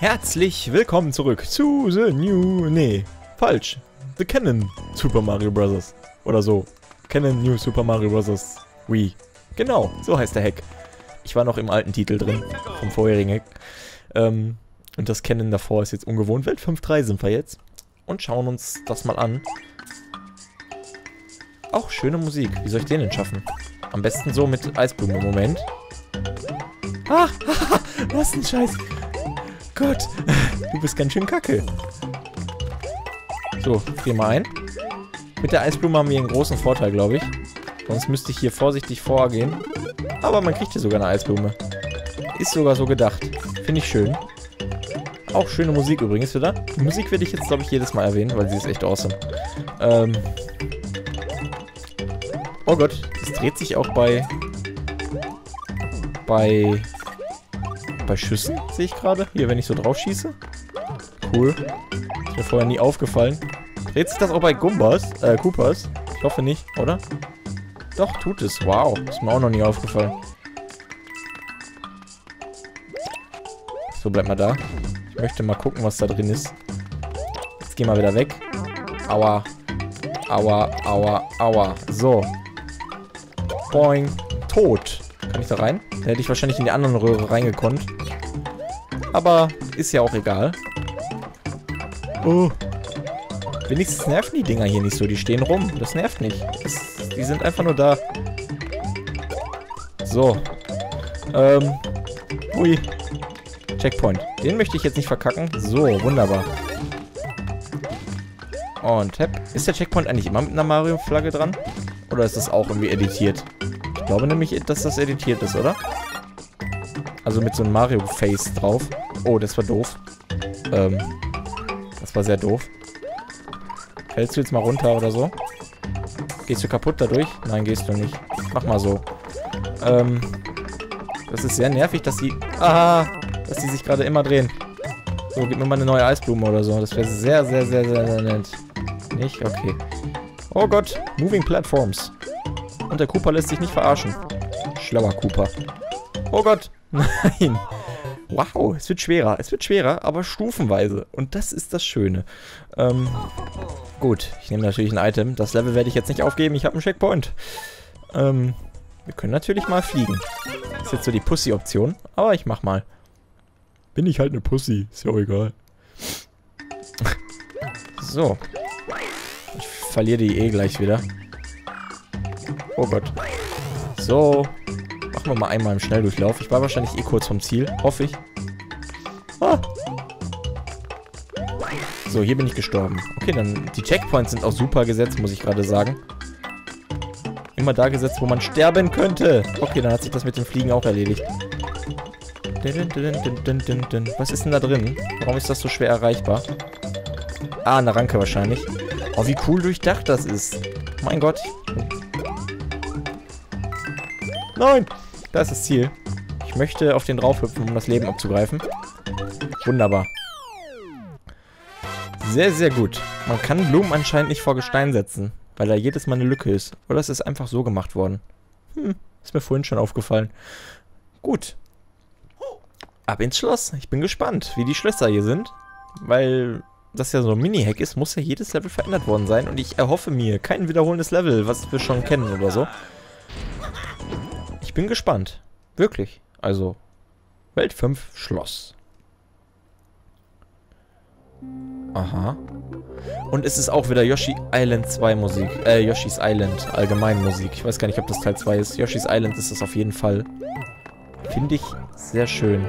Herzlich willkommen zurück zu The New... Nee, falsch. The Canon Super Mario Bros. Oder so. Canon New Super Mario Bros. Wii. Genau, so heißt der Hack. Ich war noch im alten Titel drin, vom vorherigen Hack. Ähm, und das Canon davor ist jetzt ungewohnt. Welt 5.3 sind wir jetzt. Und schauen uns das mal an. Auch schöne Musik. Wie soll ich den denn schaffen? Am besten so mit Eisblumen im Moment. Ah, was ein Scheiß. Gott, du bist ganz schön kacke. So, frier mal ein. Mit der Eisblume haben wir einen großen Vorteil, glaube ich. Sonst müsste ich hier vorsichtig vorgehen. Aber man kriegt hier sogar eine Eisblume. Ist sogar so gedacht. Finde ich schön. Auch schöne Musik übrigens wieder. Die Musik werde ich jetzt, glaube ich, jedes Mal erwähnen, weil sie ist echt awesome. Ähm oh Gott, das dreht sich auch bei... Bei bei Schüssen, sehe ich gerade. Hier, wenn ich so drauf schieße. Cool. Ist mir vorher nie aufgefallen. Dreht sich das auch bei Gumbas, äh, Koopas? Ich hoffe nicht, oder? Doch, tut es. Wow, ist mir auch noch nie aufgefallen. So, bleib mal da. Ich möchte mal gucken, was da drin ist. Jetzt geh mal wieder weg. Aua. Aua, aua, aua. So. Boing. Tot. Kann ich da rein? Da hätte ich wahrscheinlich in die anderen Röhre reingekonnt. Aber ist ja auch egal. Oh. Wenigstens nerven die Dinger hier nicht so. Die stehen rum. Das nervt nicht. Das, die sind einfach nur da. So. Ähm. Ui. Checkpoint. Den möchte ich jetzt nicht verkacken. So, wunderbar. Und tap. Ist der Checkpoint eigentlich immer mit einer Mario-Flagge dran? Oder ist das auch irgendwie editiert? Ich glaube nämlich, dass das editiert ist, oder? Also mit so einem Mario-Face drauf. Oh, das war doof. Ähm, das war sehr doof. Fällst du jetzt mal runter oder so? Gehst du kaputt dadurch? Nein, gehst du nicht. Mach mal so. Ähm, das ist sehr nervig, dass die... Ah, dass die sich gerade immer drehen. So, gib mir mal eine neue Eisblume oder so. Das wäre sehr, sehr, sehr, sehr, sehr nett. Nicht? Okay. Oh Gott, Moving Platforms. Und der Cooper lässt sich nicht verarschen. Schlauer Cooper. Oh Gott, Nein. Wow, es wird schwerer. Es wird schwerer, aber stufenweise. Und das ist das Schöne. Ähm, gut, ich nehme natürlich ein Item. Das Level werde ich jetzt nicht aufgeben. Ich habe einen Checkpoint. Ähm, wir können natürlich mal fliegen. Das ist jetzt so die Pussy-Option. Aber ich mach mal. Bin ich halt eine Pussy. Ist ja auch egal. so. Ich verliere die eh gleich wieder. Oh Gott. So. Machen wir mal einmal im Schnelldurchlauf. Ich war wahrscheinlich eh kurz vom Ziel. Hoffe ich. Ah. So, hier bin ich gestorben. Okay, dann die Checkpoints sind auch super gesetzt, muss ich gerade sagen. Immer da gesetzt, wo man sterben könnte. Okay, dann hat sich das mit dem Fliegen auch erledigt. Was ist denn da drin? Warum ist das so schwer erreichbar? Ah, eine Ranke wahrscheinlich. Oh, wie cool durchdacht das ist. Mein Gott. Nein! Da ist das Ziel. Ich möchte auf den draufhüpfen, um das Leben abzugreifen. Wunderbar. Sehr, sehr gut. Man kann Blumen anscheinend nicht vor Gestein setzen, weil da jedes Mal eine Lücke ist. Oder es ist einfach so gemacht worden. Hm, ist mir vorhin schon aufgefallen. Gut. Ab ins Schloss. Ich bin gespannt, wie die Schlösser hier sind. Weil das ja so ein Mini-Hack ist, muss ja jedes Level verändert worden sein. Und ich erhoffe mir kein wiederholendes Level, was wir schon kennen oder so bin gespannt. Wirklich. Also, Welt 5 Schloss. Aha. Und es ist auch wieder Yoshi Island 2 Musik. Äh, Yoshi's Island allgemein Musik. Ich weiß gar nicht, ob das Teil 2 ist. Yoshi's Island ist es auf jeden Fall. Finde ich sehr schön.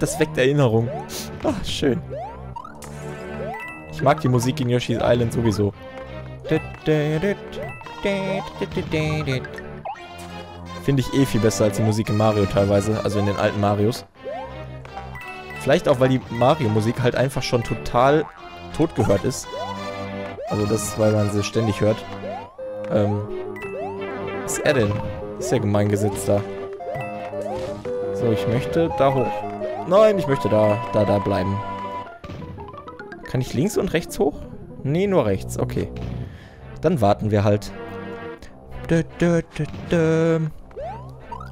Das weckt Erinnerung. Ach, schön. Ich mag die Musik in Yoshi's Island sowieso. Finde ich eh viel besser als die Musik in Mario teilweise, also in den alten Marios. Vielleicht auch, weil die Mario-Musik halt einfach schon total tot gehört ist. Also das, ist, weil man sie ständig hört. Ähm, was ist er denn? Ist ja gemein gesetzt da. So, ich möchte da hoch. Nein, ich möchte da, da, da bleiben. Kann ich links und rechts hoch? Nee, nur rechts. Okay. Dann warten wir halt. Dö, dö, dö, dö.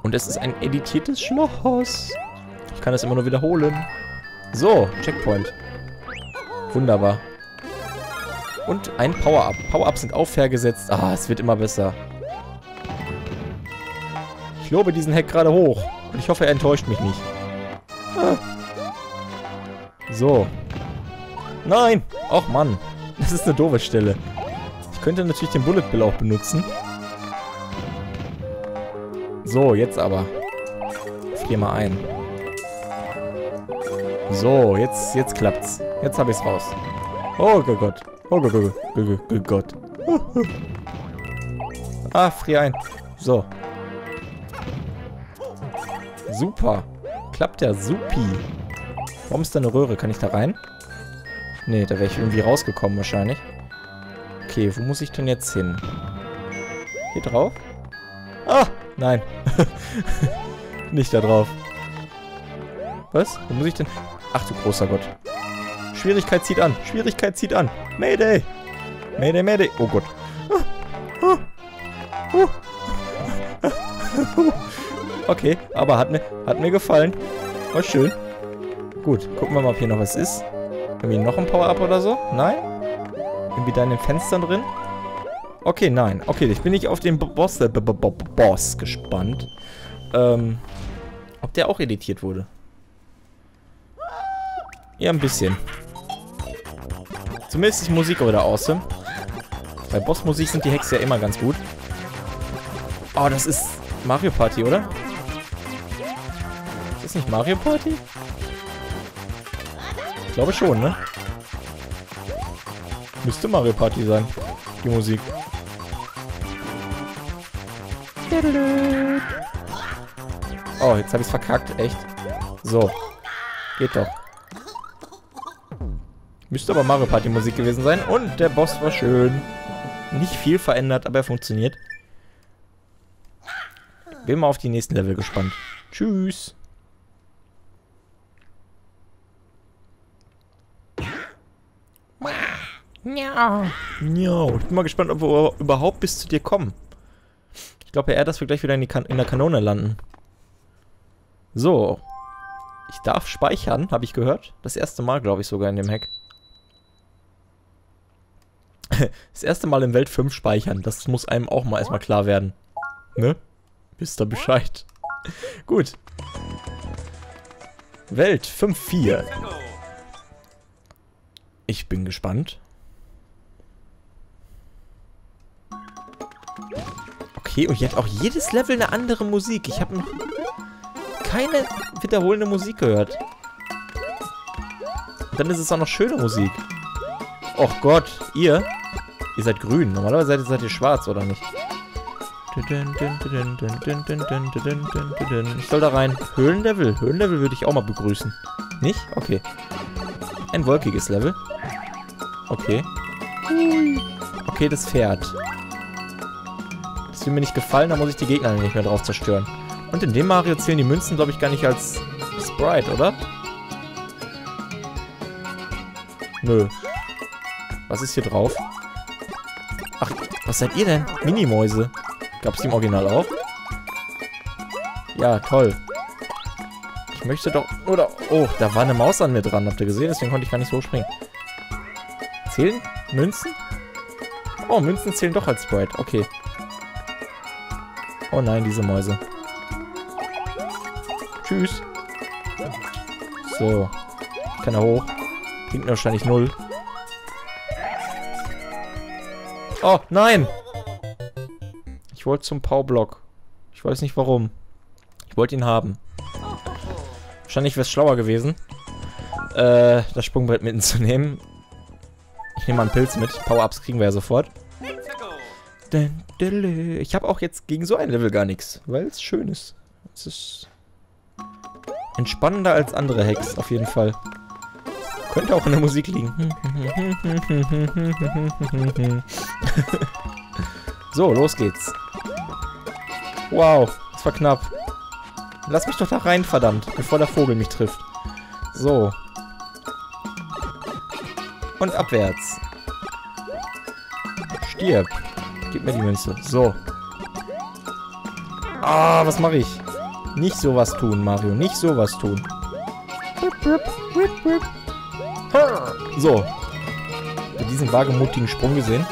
Und es ist ein editiertes Schloss. Ich kann es immer nur wiederholen. So, Checkpoint. Wunderbar. Und ein Power-Up. Power-Ups sind auch fair gesetzt. Ah, es wird immer besser. Ich lobe diesen Hack gerade hoch. Und ich hoffe, er enttäuscht mich nicht. Ah. So. Nein! Och Mann. Das ist eine doofe Stelle. Ich könnte natürlich den Bullet Bill auch benutzen. So, jetzt aber. Frier mal ein. So, jetzt, jetzt klappt's. Jetzt habe ich's raus. Oh Gott. Oh Gott. Oh Gott. Ah, frier ein. So. Super. Klappt ja supi. Warum ist da eine Röhre? Kann ich da rein? Nee, da wäre ich irgendwie rausgekommen wahrscheinlich. Okay, wo muss ich denn jetzt hin? Hier drauf? Ah, nein. Nicht da drauf. Was? Wo muss ich denn... Ach du großer Gott. Schwierigkeit zieht an. Schwierigkeit zieht an. Mayday. Mayday, Mayday. Oh Gott. Okay, aber hat mir, hat mir gefallen. War schön. Gut, gucken wir mal, ob hier noch was ist. Irgendwie noch ein Power-Up oder so? Nein? Irgendwie da in den Fenstern drin? Okay, nein. Okay, ich bin nicht auf den Boss, äh, Boss gespannt. Ähm, ob der auch editiert wurde. Ja, ein bisschen. Zumindest ist Musik wieder awesome. Bei Bossmusik sind die Hexe ja immer ganz gut. Oh, das ist Mario Party, oder? Ist das nicht Mario Party? Ich glaube schon, ne? Müsste Mario Party sein. Die Musik. Oh, jetzt habe ich es verkackt. Echt. So. Geht doch. Müsste aber Mario Party Musik gewesen sein. Und der Boss war schön. Nicht viel verändert, aber er funktioniert. Bin mal auf die nächsten Level gespannt. Tschüss. Ja. Ja. Ich bin mal gespannt, ob wir überhaupt bis zu dir kommen. Ich glaube ja eher, dass wir gleich wieder in, in der Kanone landen. So. Ich darf speichern, habe ich gehört. Das erste Mal, glaube ich, sogar in dem Hack. das erste Mal in Welt 5 speichern. Das muss einem auch mal erstmal klar werden. Ne? Wisst ihr Bescheid. Gut. Welt 5-4. Ich bin gespannt. Okay, und jetzt auch jedes Level eine andere Musik. Ich habe noch keine wiederholende Musik gehört. Und dann ist es auch noch schöne Musik. Och Gott, ihr? Ihr seid grün. Normalerweise seid, seid ihr schwarz, oder nicht? Ich soll da rein. Höhlenlevel. Höhlenlevel würde ich auch mal begrüßen. Nicht? Okay. Ein wolkiges Level. Okay. Okay, das Pferd. Will mir nicht gefallen, da muss ich die Gegner nicht mehr drauf zerstören. Und in dem Mario zählen die Münzen, glaube ich, gar nicht als Sprite, oder? Nö. Was ist hier drauf? Ach, was seid ihr denn? Minimäuse. Gab es die im Original auch? Ja, toll. Ich möchte doch... Oder... Oh, da war eine Maus an mir dran. Habt ihr gesehen? Deswegen konnte ich gar nicht so springen. Zählen? Münzen? Oh, Münzen zählen doch als Sprite. Okay. Oh nein, diese Mäuse. Tschüss. So. Kann da hoch. Bringt mir wahrscheinlich null. Oh, nein! Ich wollte zum Powerblock. Ich weiß nicht warum. Ich wollte ihn haben. Wahrscheinlich wäre es schlauer gewesen, äh, das Sprungbrett mitzunehmen. Ich nehme mal einen Pilz mit. Power-Ups kriegen wir ja sofort. Ich habe auch jetzt gegen so ein Level gar nichts, weil es schön ist. Es ist entspannender als andere Hacks, auf jeden Fall. Könnte auch in der Musik liegen. so, los geht's. Wow, das war knapp. Lass mich doch da rein, verdammt, bevor der Vogel mich trifft. So. Und abwärts. Stirb. Gib mir die Münze. So. Ah, was mache ich? Nicht sowas tun, Mario. Nicht sowas tun. So. Mit diesem wagemutigen Sprung gesehen?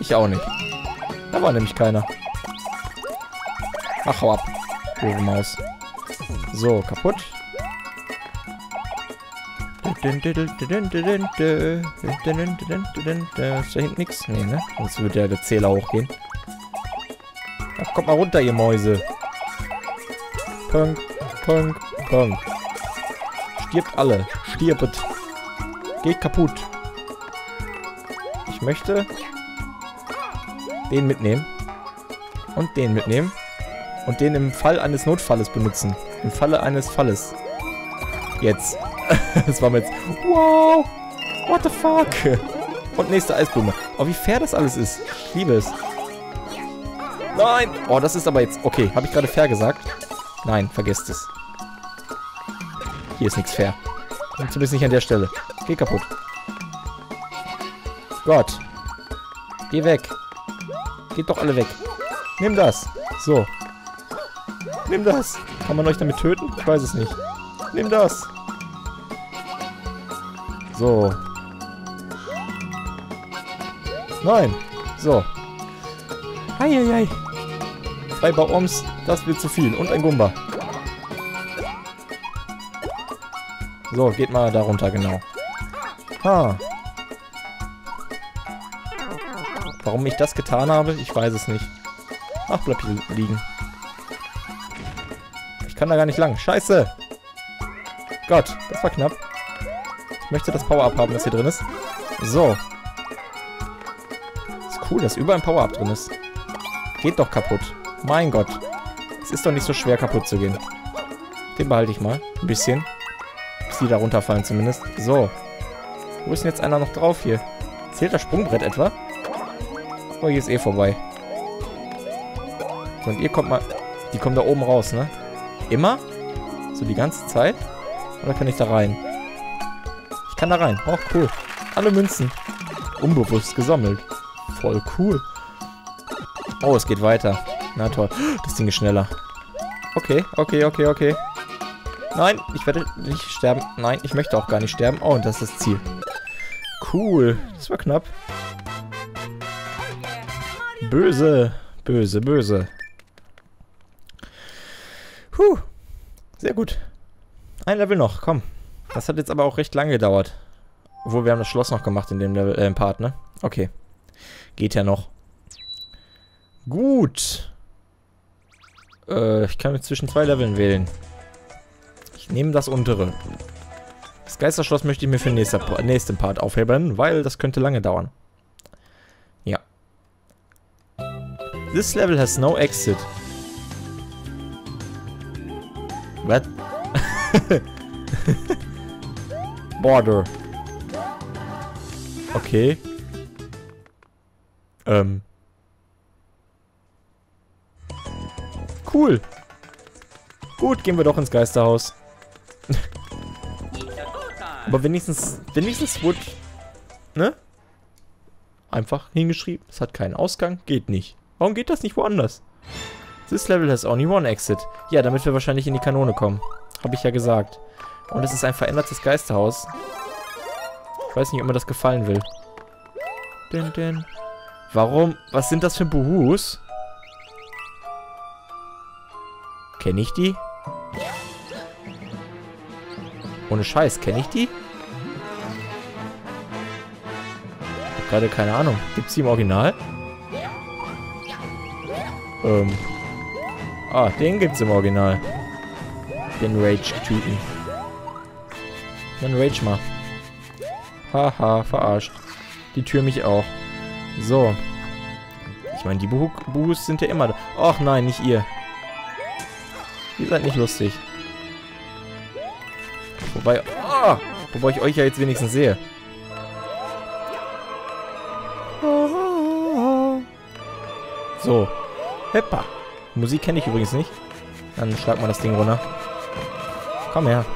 Ich auch nicht. Da war nämlich keiner. Ach, hau ab. Doofe Maus. So, kaputt. Ist da hinten nichts? Nee, ne? Sonst würde ja der Zähler hochgehen. Ach, kommt mal runter, ihr Mäuse. Punk, punk, punk. Stirbt alle. Stirbet. Geht kaputt. Ich möchte den mitnehmen. Und den mitnehmen. Und den im Fall eines Notfalles benutzen. Im Falle eines Falles. Jetzt. das war mir jetzt... Wow! What the fuck? Und nächste Eisblume. Oh, wie fair das alles ist. Ich liebe es. Nein! Oh, das ist aber jetzt... Okay, habe ich gerade fair gesagt? Nein, vergesst es. Hier ist nichts fair. Zumindest nicht an der Stelle. Geh kaputt. Gott. Geh weg. Geht doch alle weg. Nimm das. So. Nimm das. Kann man euch damit töten? Ich weiß es nicht. Nimm das. So. Nein. So. Heieiei. Zwei Baums, das wird zu viel. Und ein Gumba. So, geht mal da runter, genau. Ha. Warum ich das getan habe, ich weiß es nicht. Ach, bleib hier liegen. Ich kann da gar nicht lang. Scheiße. Gott, das war knapp. Ich möchte das Power-Up haben, das hier drin ist. So. Ist cool, dass überall ein Power-Up drin ist. Geht doch kaputt. Mein Gott. Es ist doch nicht so schwer, kaputt zu gehen. Den behalte ich mal. Ein bisschen. Bis die da runterfallen zumindest. So. Wo ist denn jetzt einer noch drauf hier? Zählt das Sprungbrett etwa? Oh, hier ist eh vorbei. So, und ihr kommt mal... Die kommen da oben raus, ne? Immer? So die ganze Zeit? Oder kann ich da rein? Kann da rein. Oh, cool. Alle Münzen. Unbewusst gesammelt. Voll cool. Oh, es geht weiter. Na toll. Das Ding ist schneller. Okay, okay, okay, okay. Nein, ich werde nicht sterben. Nein, ich möchte auch gar nicht sterben. Oh, und das ist das Ziel. Cool. Das war knapp. Böse. Böse, böse. Puh. Sehr gut. Ein Level noch, komm. Das hat jetzt aber auch recht lange gedauert. Obwohl, wir haben das Schloss noch gemacht in dem Level, äh, Part, ne? Okay. Geht ja noch. Gut. Äh, ich kann mich zwischen zwei Leveln wählen. Ich nehme das untere. Das Geisterschloss möchte ich mir für den nächsten, nächsten Part aufheben, weil das könnte lange dauern. Ja. This level has no exit. What? Border. Okay. Ähm. Cool. Gut, gehen wir doch ins Geisterhaus. Aber wenigstens, wenigstens wurde, ne? Einfach hingeschrieben. Es hat keinen Ausgang. Geht nicht. Warum geht das nicht woanders? This level has only one exit. Ja, damit wir wahrscheinlich in die Kanone kommen. Habe ich ja gesagt. Und es ist ein verändertes Geisterhaus. Ich weiß nicht, ob mir das gefallen will. Din, din. Warum? Was sind das für Buhus? Kenne ich die? Ohne Scheiß, kenne ich die? Ich hab gerade keine Ahnung. Gibt's die im Original? Ähm. Ah, den gibt's im Original. Den Rage-Typen. Dann Rage mal. Haha, verarscht. Die Tür mich auch. So. Ich meine, die Buhus sind ja immer da. Och nein, nicht ihr. Ihr seid nicht lustig. Wobei... Oh, wobei ich euch ja jetzt wenigstens sehe. So. Heppa. Musik kenne ich übrigens nicht. Dann schlag mal das Ding runter. Komm her.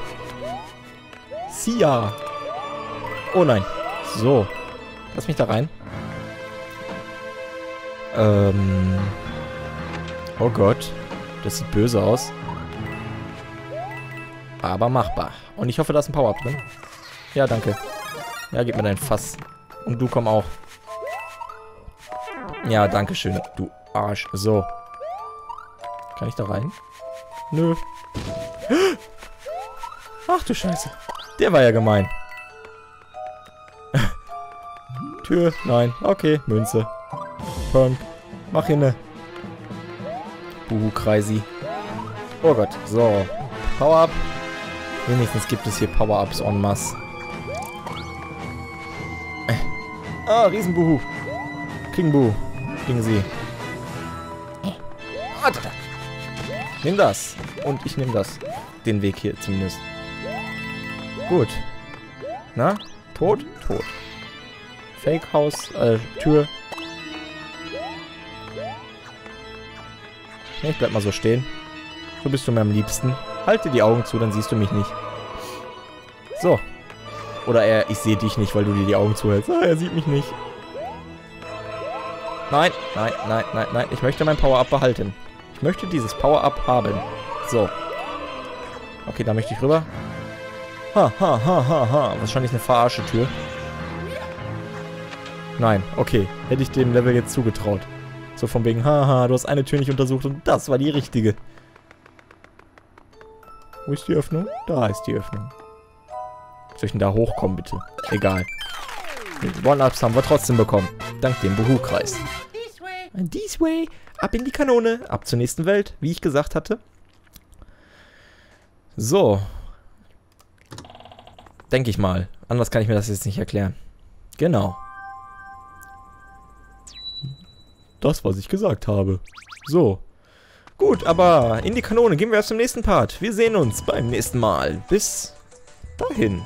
Sia. Oh nein. So. Lass mich da rein. Ähm. Oh Gott. Das sieht böse aus. aber machbar. Und ich hoffe, da ist ein Power-Up drin. Ja, danke. Ja, gib mir dein Fass. Und du komm auch. Ja, danke schön, du Arsch. So. Kann ich da rein? Nö. Ach du Scheiße. Der war ja gemein. Tür, nein. Okay, Münze. Punk. Mach hin. Ne. Buhu Kreisi. Oh Gott, so. Power-Up. Wenigstens gibt es hier Power-Ups en masse. Ah, Riesenbuhu. King Boo. Kriegen sie. Ah, Nimm das. Und ich nehme das. Den Weg hier zumindest. Gut. Na? Tot? Tot. Fake Haus, äh, Tür. ich bleib mal so stehen. So bist du mir am liebsten. Halte die Augen zu, dann siehst du mich nicht. So. Oder er, ich sehe dich nicht, weil du dir die Augen zuhältst. Ah, er sieht mich nicht. Nein, nein, nein, nein, nein. Ich möchte mein Power-Up behalten. Ich möchte dieses Power-Up haben. So. Okay, da möchte ich rüber. Ha, ha, ha, ha, ha. Wahrscheinlich eine verarsche Tür. Nein, okay. Hätte ich dem Level jetzt zugetraut. So von wegen, haha, du hast eine Tür nicht untersucht und das war die richtige. Wo ist die Öffnung? Da ist die Öffnung. Soll ich denn da hochkommen, bitte? Egal. One-Ups haben wir trotzdem bekommen. Dank dem Buhu-Kreis. This way. Ab in die Kanone. Ab zur nächsten Welt, wie ich gesagt hatte. So. Denke ich mal. Anders kann ich mir das jetzt nicht erklären. Genau. Das, was ich gesagt habe. So. Gut, aber in die Kanone. Gehen wir erst zum nächsten Part. Wir sehen uns beim nächsten Mal. Bis dahin.